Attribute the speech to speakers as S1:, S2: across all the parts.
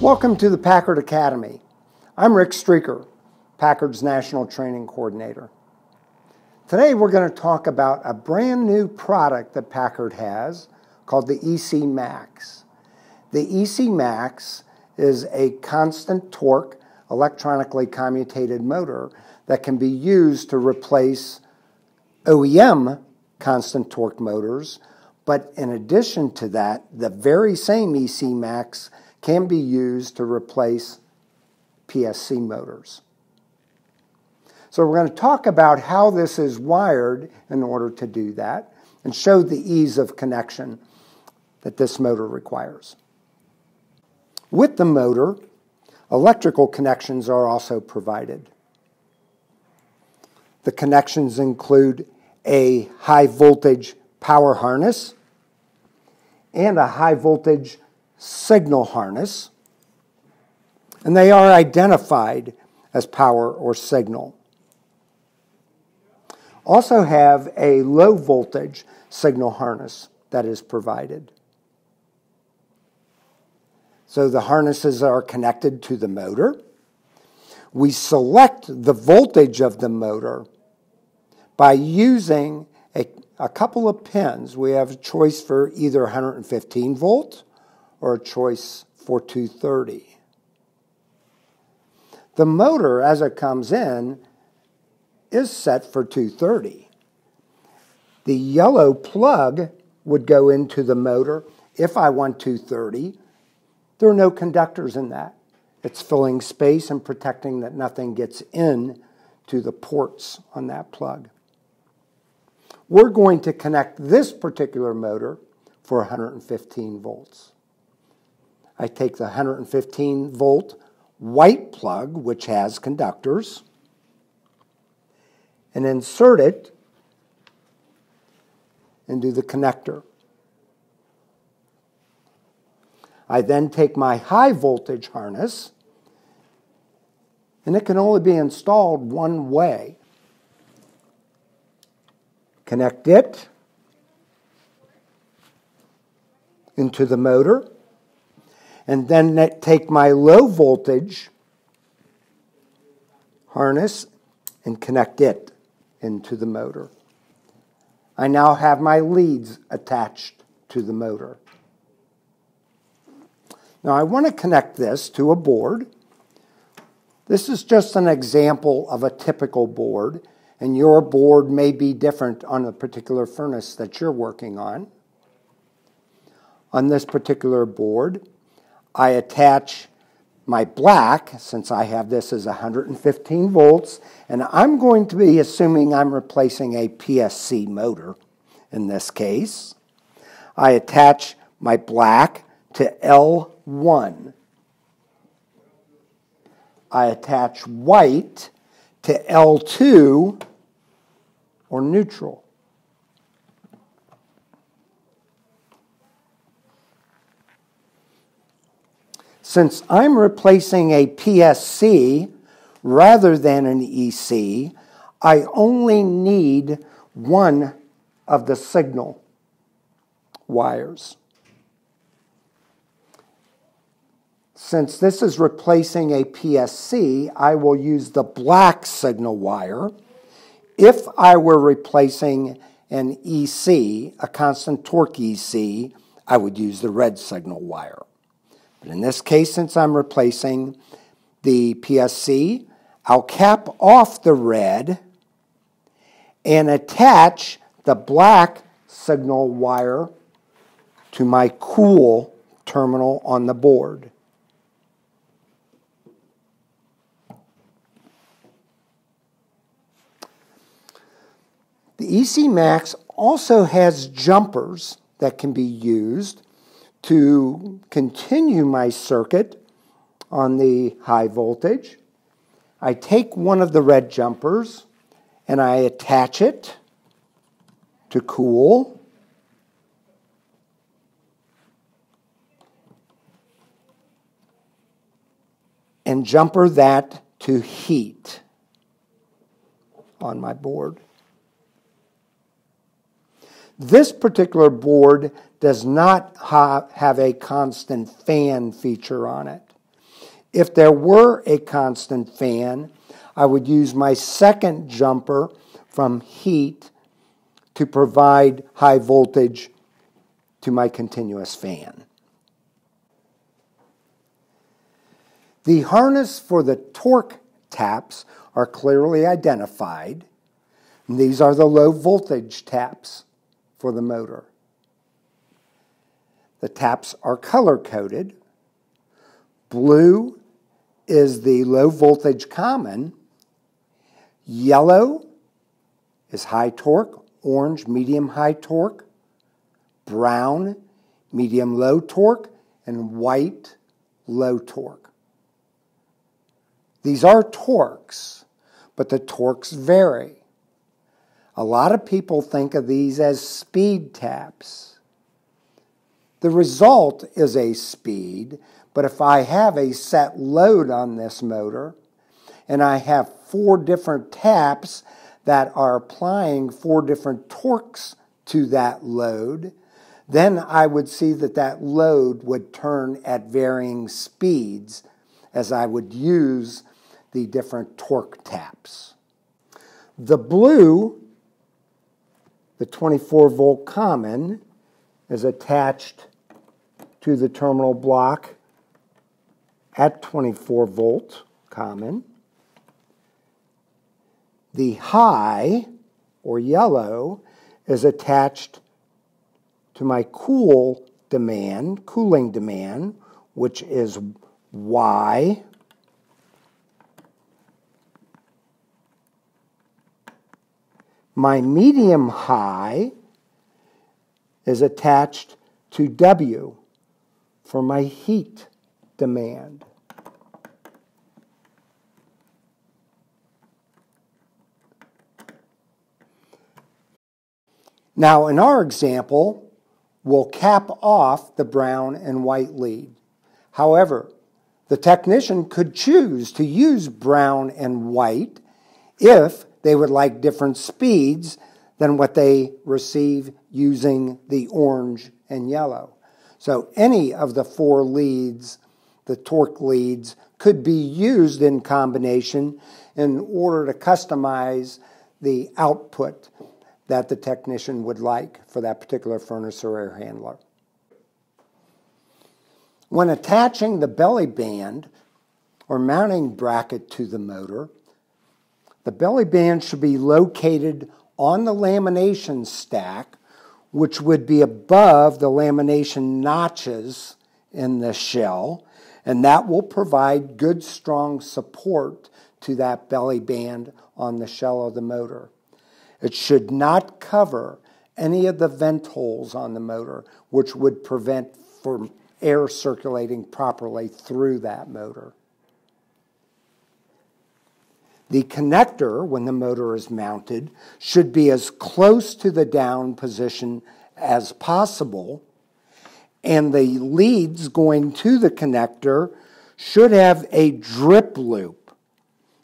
S1: Welcome to the Packard Academy. I'm Rick Streacker, Packard's National Training Coordinator. Today we're going to talk about a brand new product that Packard has called the EC Max. The EC Max is a constant torque electronically commutated motor that can be used to replace OEM constant torque motors, but in addition to that, the very same EC Max can be used to replace PSC motors. So we're going to talk about how this is wired in order to do that and show the ease of connection that this motor requires. With the motor, electrical connections are also provided. The connections include a high voltage power harness and a high voltage signal harness, and they are identified as power or signal. Also have a low voltage signal harness that is provided. So the harnesses are connected to the motor. We select the voltage of the motor by using a, a couple of pins. We have a choice for either 115 volt or a choice for 230. The motor, as it comes in, is set for 230. The yellow plug would go into the motor if I want 230. There are no conductors in that. It's filling space and protecting that nothing gets in to the ports on that plug. We're going to connect this particular motor for 115 volts. I take the 115 volt white plug, which has conductors, and insert it into the connector. I then take my high voltage harness, and it can only be installed one way. Connect it into the motor and then take my low voltage harness and connect it into the motor. I now have my leads attached to the motor. Now I want to connect this to a board. This is just an example of a typical board, and your board may be different on a particular furnace that you're working on. On this particular board, I attach my black, since I have this as 115 volts, and I'm going to be assuming I'm replacing a PSC motor in this case. I attach my black to L1. I attach white to L2 or neutral. Since I'm replacing a PSC rather than an EC, I only need one of the signal wires. Since this is replacing a PSC, I will use the black signal wire. If I were replacing an EC, a constant torque EC, I would use the red signal wire. But in this case, since I'm replacing the PSC, I'll cap off the red and attach the black signal wire to my cool terminal on the board. The EC Max also has jumpers that can be used to continue my circuit on the high voltage, I take one of the red jumpers and I attach it to cool. And jumper that to heat on my board. This particular board does not ha have a constant fan feature on it. If there were a constant fan, I would use my second jumper from heat to provide high voltage to my continuous fan. The harness for the torque taps are clearly identified. These are the low voltage taps for the motor. The taps are color coded. Blue is the low voltage common. Yellow is high torque. Orange, medium high torque. Brown, medium low torque. And white, low torque. These are torques, but the torques vary. A lot of people think of these as speed taps. The result is a speed, but if I have a set load on this motor and I have four different taps that are applying four different torques to that load, then I would see that that load would turn at varying speeds as I would use the different torque taps. The blue, the 24 volt common, is attached to the terminal block at 24 volt common. The high, or yellow, is attached to my cool demand, cooling demand, which is Y. My medium high is attached to W for my heat demand. Now, in our example, we'll cap off the brown and white lead. However, the technician could choose to use brown and white if they would like different speeds than what they receive using the orange and yellow. So any of the four leads, the torque leads, could be used in combination in order to customize the output that the technician would like for that particular furnace or air handler. When attaching the belly band or mounting bracket to the motor, the belly band should be located on the lamination stack which would be above the lamination notches in the shell, and that will provide good, strong support to that belly band on the shell of the motor. It should not cover any of the vent holes on the motor, which would prevent from air circulating properly through that motor. The connector, when the motor is mounted, should be as close to the down position as possible, and the leads going to the connector should have a drip loop,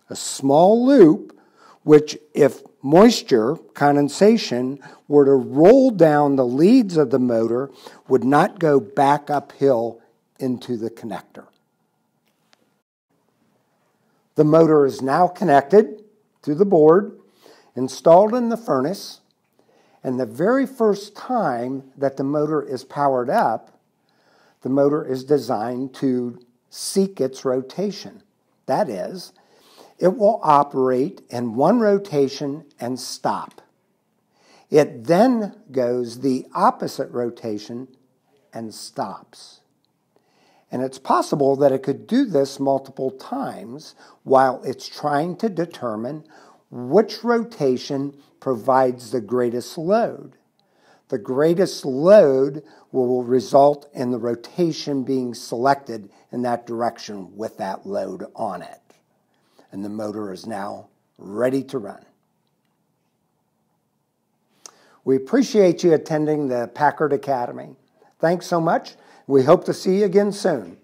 S1: a small loop, which, if moisture, condensation, were to roll down the leads of the motor, would not go back uphill into the connector. The motor is now connected to the board, installed in the furnace, and the very first time that the motor is powered up, the motor is designed to seek its rotation. That is, it will operate in one rotation and stop. It then goes the opposite rotation and stops. And it's possible that it could do this multiple times while it's trying to determine which rotation provides the greatest load. The greatest load will result in the rotation being selected in that direction with that load on it. And the motor is now ready to run. We appreciate you attending the Packard Academy. Thanks so much. We hope to see you again soon.